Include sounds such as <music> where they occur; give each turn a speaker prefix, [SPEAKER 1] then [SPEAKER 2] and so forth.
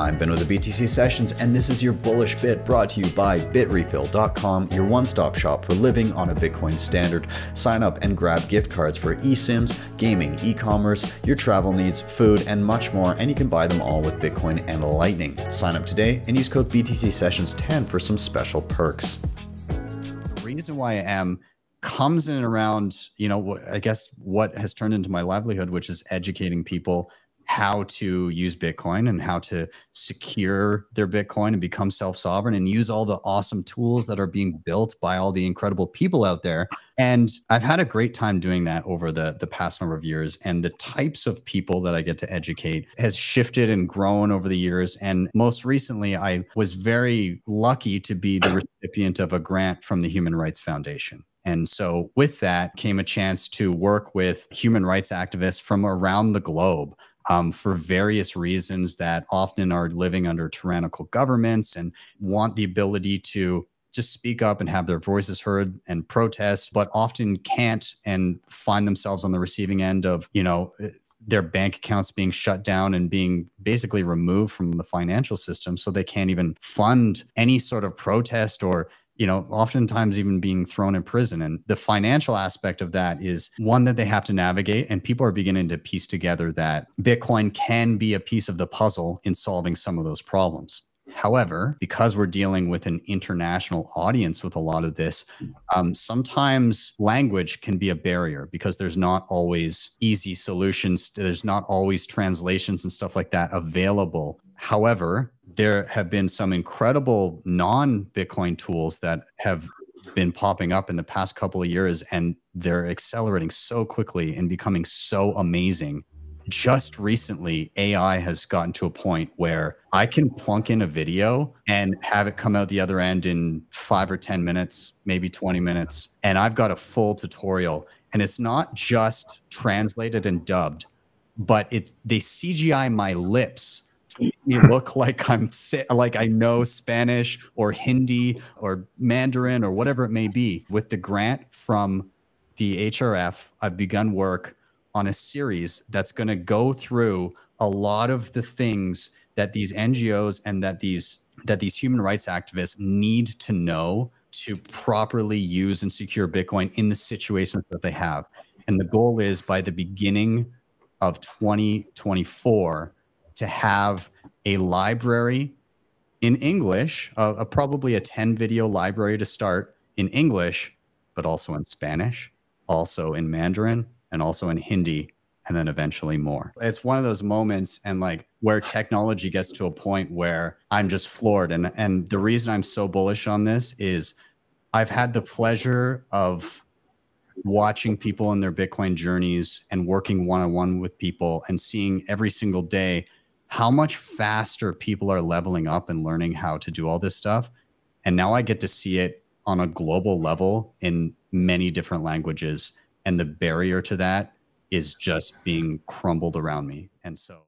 [SPEAKER 1] I'm Ben with the BTC Sessions, and this is your bullish bit brought to you by bitrefill.com, your one stop shop for living on a Bitcoin standard. Sign up and grab gift cards for eSIMs, gaming, e commerce, your travel needs, food, and much more, and you can buy them all with Bitcoin and Lightning. Sign up today and use code BTC Sessions 10 for some special perks. The reason why I am comes in around, you know, I guess what has turned into my livelihood, which is educating people how to use Bitcoin and how to secure their Bitcoin and become self sovereign and use all the awesome tools that are being built by all the incredible people out there. And I've had a great time doing that over the, the past number of years. And the types of people that I get to educate has shifted and grown over the years. And most recently, I was very lucky to be the recipient of a grant from the Human Rights Foundation. And so, with that came a chance to work with human rights activists from around the globe um, for various reasons that often are living under tyrannical governments and want the ability to just speak up and have their voices heard and protest, but often can't and find themselves on the receiving end of, you know, eh, their bank accounts being shut down and being basically removed from the financial system so they can't even fund any sort of protest or you know, oftentimes even being thrown in prison. And the financial aspect of that is one that they have to navigate. And people are beginning to piece together that Bitcoin can be a piece of the puzzle in solving some of those problems. However, because we're dealing with an international audience with a lot of this, um, sometimes language can be a barrier because there's not always easy solutions. There's not always translations and stuff like that available. However, there have been some incredible non Bitcoin tools that have been popping up in the past couple of years and they're accelerating so quickly and becoming so amazing. Just recently, AI has gotten to a point where I can plunk in a video and have it come out the other end in five or 10 minutes, maybe 20 minutes. And I've got a full tutorial. And it's not just translated and dubbed, but it's they CGI my lips to make me look <laughs> like I'm like I know Spanish or Hindi or Mandarin or whatever it may be. With the grant from the HRF, I've begun work on a series that's going to go through a lot of the things that these NGOs and that these that these human rights activists need to know to properly use and secure Bitcoin in the situations that they have. And the goal is by the beginning of 2024 to have a library in English, a, probably a 10 video library to start in English, but also in Spanish, also in Mandarin, and also in Hindi, and then eventually more. It's one of those moments and like where technology gets to a point where I'm just floored. And and the reason I'm so bullish on this is I've had the pleasure of watching people in their Bitcoin journeys and working one on one with people and seeing every single day how much faster people are leveling up and learning how to do all this stuff. And now I get to see it on a global level in many different languages. And the barrier to that is just being crumbled around me. And so.